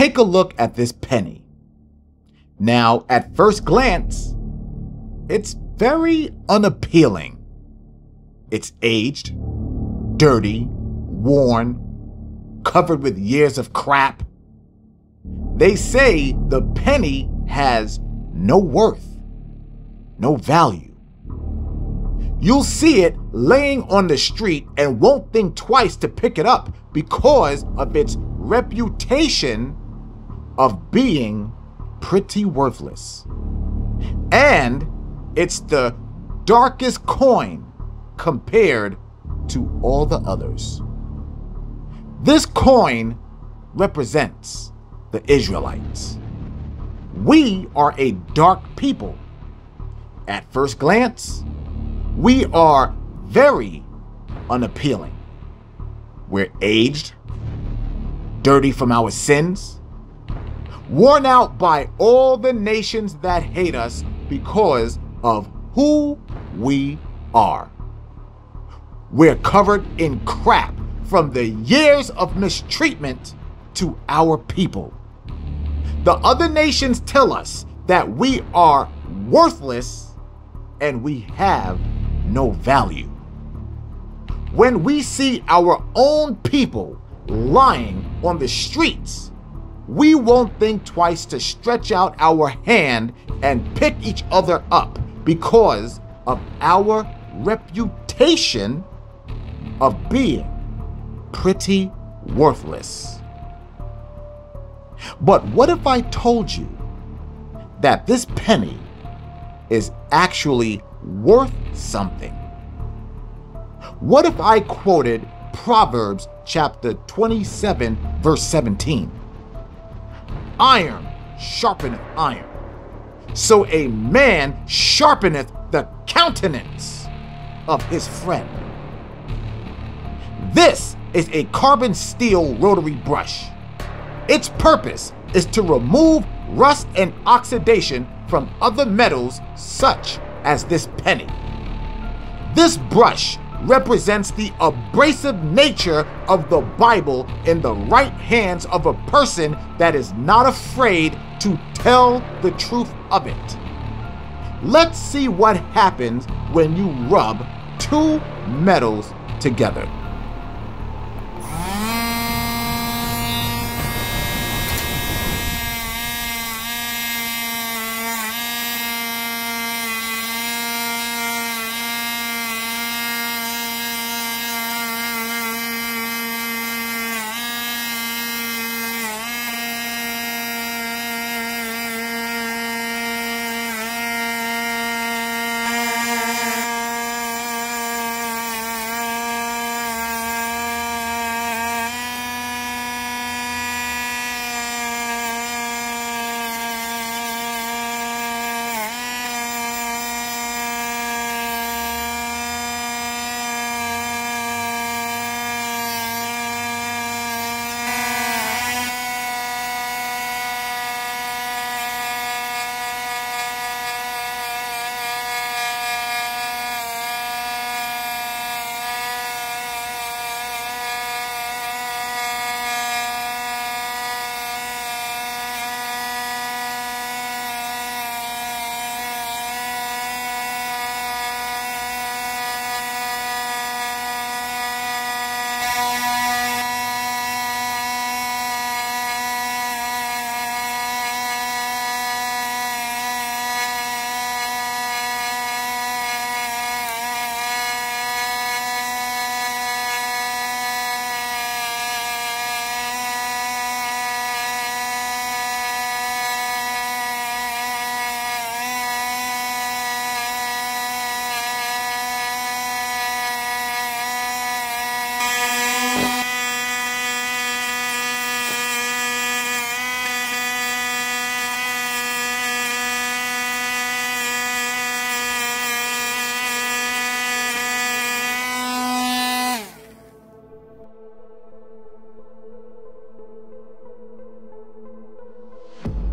take a look at this penny. Now, at first glance, it's very unappealing. It's aged, dirty, worn, covered with years of crap. They say the penny has no worth, no value. You'll see it laying on the street and won't think twice to pick it up because of its reputation of being pretty worthless. And it's the darkest coin compared to all the others. This coin represents the Israelites. We are a dark people. At first glance, we are very unappealing. We're aged, dirty from our sins, worn out by all the nations that hate us because of who we are. We're covered in crap from the years of mistreatment to our people. The other nations tell us that we are worthless and we have no value. When we see our own people lying on the streets, we won't think twice to stretch out our hand and pick each other up because of our reputation of being pretty worthless. But what if I told you that this penny is actually worth something? What if I quoted Proverbs chapter 27, verse 17? Iron sharpeneth iron, so a man sharpeneth the countenance of his friend. This is a carbon steel rotary brush. Its purpose is to remove rust and oxidation from other metals such as this penny. This brush represents the abrasive nature of the Bible in the right hands of a person that is not afraid to tell the truth of it. Let's see what happens when you rub two metals together.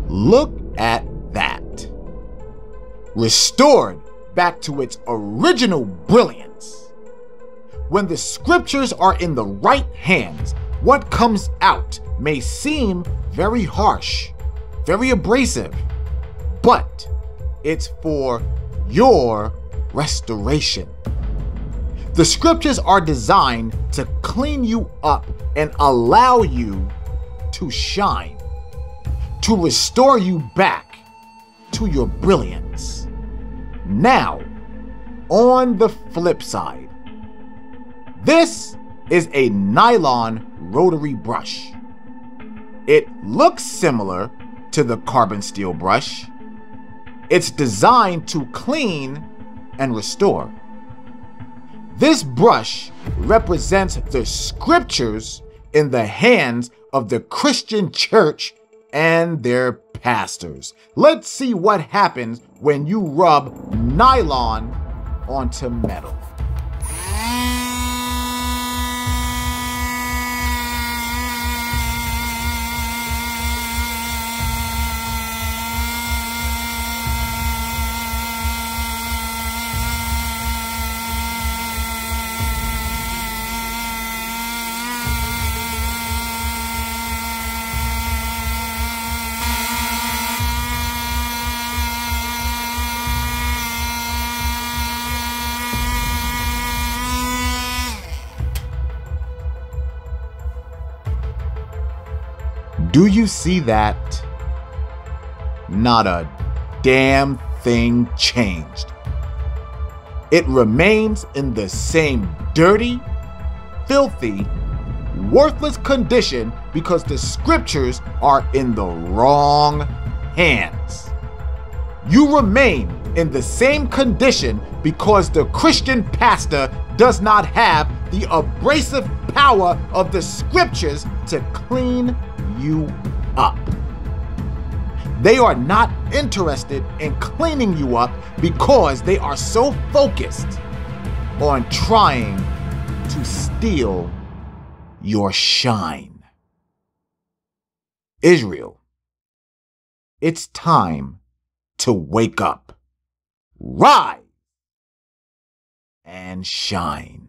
Look at that. Restored back to its original brilliance. When the scriptures are in the right hands, what comes out may seem very harsh, very abrasive, but it's for your restoration. The scriptures are designed to clean you up and allow you to shine, to restore you back to your brilliance. Now, on the flip side, this is a nylon rotary brush. It looks similar to the carbon steel brush. It's designed to clean and restore. This brush represents the scriptures in the hands of the Christian church and their pastors. Let's see what happens when you rub nylon onto metal. Do you see that? Not a damn thing changed. It remains in the same dirty, filthy, worthless condition because the scriptures are in the wrong hands. You remain in the same condition because the Christian pastor does not have the abrasive power of the scriptures to clean you up. They are not interested in cleaning you up because they are so focused on trying to steal your shine. Israel, it's time to wake up, rise, and shine.